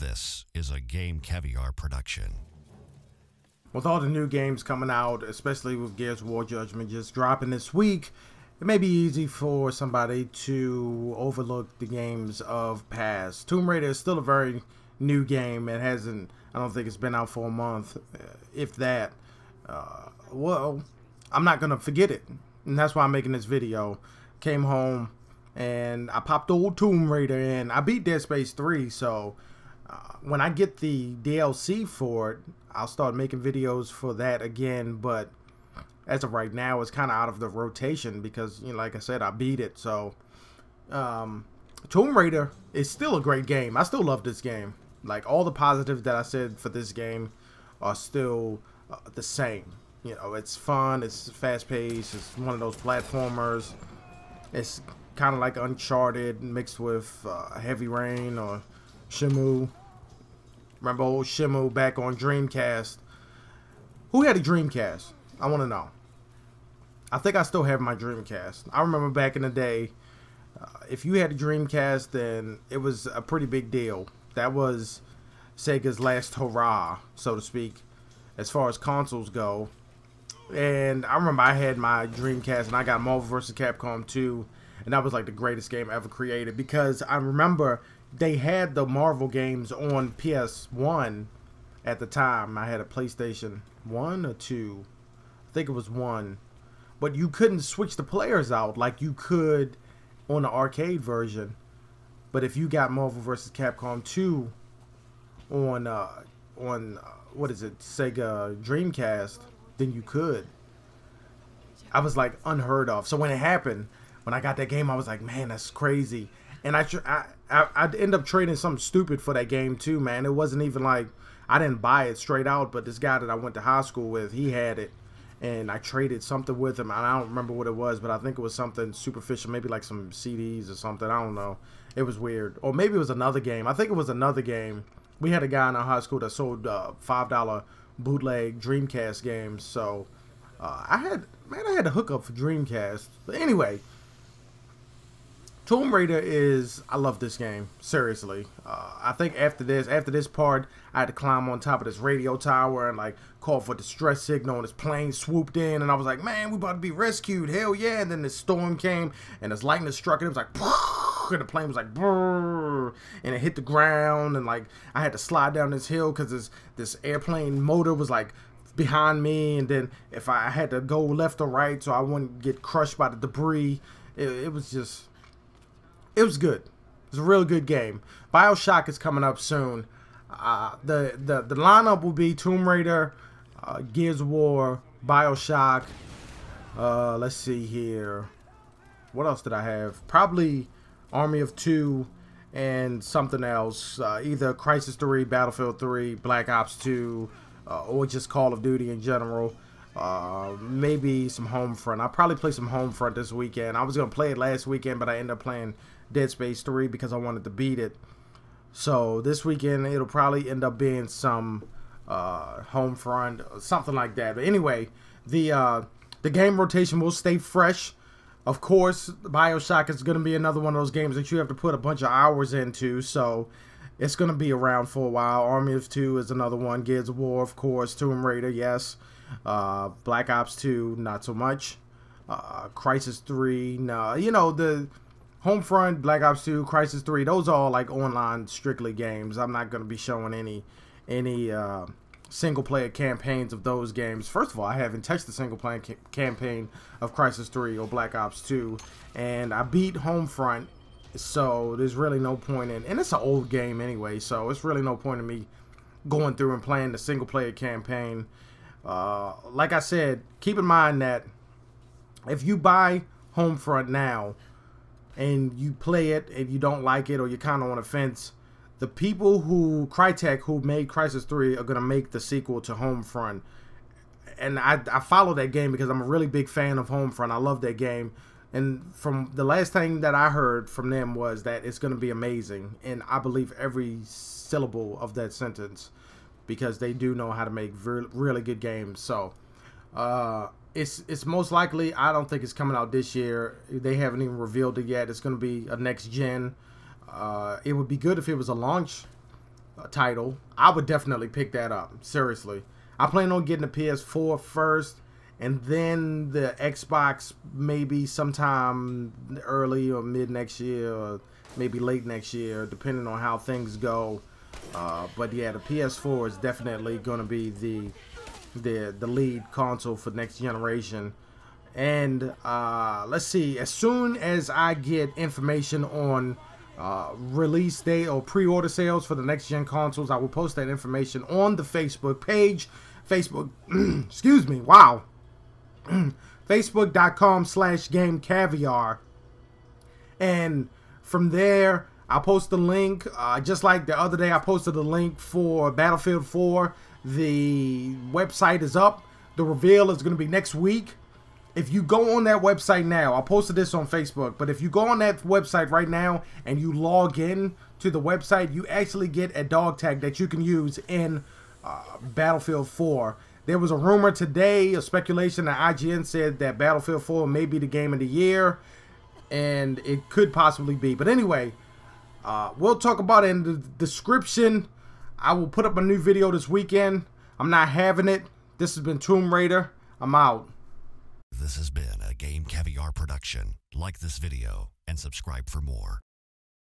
This is a Game Caviar production. With all the new games coming out, especially with Gears of War Judgment just dropping this week, it may be easy for somebody to overlook the games of past. Tomb Raider is still a very new game. It hasn't, I don't think it's been out for a month, uh, if that. Uh, well, I'm not going to forget it. And that's why I'm making this video. Came home and I popped old Tomb Raider in. I beat Dead Space 3, so when I get the DLC for it, I'll start making videos for that again. But as of right now, it's kind of out of the rotation because, you know, like I said, I beat it. So, um, Tomb Raider is still a great game. I still love this game. Like all the positives that I said for this game are still uh, the same. You know, it's fun. It's fast paced. It's one of those platformers. It's kind of like Uncharted mixed with uh, Heavy Rain or Shenmue. Remember old Shenmue back on Dreamcast? Who had a Dreamcast? I want to know. I think I still have my Dreamcast. I remember back in the day, uh, if you had a Dreamcast, then it was a pretty big deal. That was Sega's last hurrah, so to speak, as far as consoles go. And I remember I had my Dreamcast and I got Marvel vs. Capcom 2, and that was like the greatest game ever created because I remember they had the Marvel games on PS1 at the time. I had a PlayStation 1 or 2. I think it was 1. But you couldn't switch the players out like you could on the arcade version. But if you got Marvel vs. Capcom 2 on uh on uh, what is it? Sega Dreamcast, then you could. I was like unheard of. So when it happened, when I got that game, I was like, man, that's crazy. And I, I, I, I'd end up trading something stupid for that game too, man. It wasn't even like I didn't buy it straight out, but this guy that I went to high school with, he had it, and I traded something with him. I don't remember what it was, but I think it was something superficial, maybe like some CDs or something. I don't know. It was weird, or maybe it was another game. I think it was another game. We had a guy in our high school that sold uh, five dollar bootleg Dreamcast games, so uh, I had man, I had to hook up for Dreamcast. But anyway, Tomb Raider is I love this game seriously. Uh, I think after this after this part, I had to climb on top of this radio tower and like call for distress signal. And this plane swooped in, and I was like, man, we about to be rescued. Hell yeah! And then this storm came, and this lightning struck, and it was like. And the plane was like, and it hit the ground, and like I had to slide down this hill because this this airplane motor was like behind me, and then if I had to go left or right so I wouldn't get crushed by the debris, it, it was just it was good. It's a real good game. Bioshock is coming up soon. Uh, the, the the lineup will be Tomb Raider, uh, Gears War, Bioshock. Uh, let's see here. What else did I have? Probably Army of Two and something else. Uh, either Crysis 3, Battlefield 3, Black Ops 2, uh, or just Call of Duty in general. Uh, maybe some Homefront. I'll probably play some Homefront this weekend. I was going to play it last weekend, but I ended up playing Dead Space 3 because I wanted to beat it. So this weekend it'll probably end up being some uh, Homefront, something like that. But anyway, the uh, the game rotation will stay fresh. Of course, Bioshock is going to be another one of those games that you have to put a bunch of hours into. So it's going to be around for a while. Army of Two is another one. Gears of War, of course. Tomb Raider, yes. Uh, Black Ops 2, not so much. Uh, Crysis 3, no. You know, the Homefront, Black Ops 2, Crysis 3, those are all like online strictly games. I'm not going to be showing any any uh, single player campaigns of those games. First of all, I haven't touched the single player ca campaign of Crysis 3 or Black Ops 2, and I beat Homefront, so there's really no point in. And it's an old game anyway, so it's really no point in me going through and playing the single player campaign. Uh, like I said, keep in mind that if you buy Homefront now and you play it and you don't like it or you're kind of on a fence, the people who Crytek who made Crysis 3 are gonna make the sequel to Homefront. And I, I follow that game because I'm a really big fan of Homefront. I love that game. And from the last thing that I heard from them was that it's going to be amazing. And I believe every syllable of that sentence because they do know how to make really good games. So, uh, it's it's most likely. I don't think it's coming out this year. They haven't even revealed it yet. It's going to be a next gen. Uh, it would be good if it was a launch uh, title, I would definitely pick that up. Seriously. I plan on getting the PS4 first and then the Xbox maybe sometime early or mid next year or maybe late next year, depending on how things go. Uh, but yeah, the PS4 is definitely going to be the the the lead console for next generation. And uh, let's see, as soon as I get information on uh, release date or pre-order sales for the next gen consoles, I will post that information on the Facebook page. Facebook, excuse me, wow. Facebook.com slash game caviar. And from there, I'll post the link. Uh, just like the other day, I posted the link for Battlefield 4. The website is up. The reveal is going to be next week. If you go on that website now, I posted this on Facebook, but if you go on that website right now and you log in to the website, you actually get a dog tag that you can use in uh, Battlefield 4. There was a rumor today, a speculation that IGN said that Battlefield 4 may be the game of the year, and it could possibly be. But anyway, uh, we'll talk about it in the description. I will put up a new video this weekend. I'm not having it. This has been Tomb Raider. I'm out. This has been a Game Caviar production. Like this video and subscribe for more.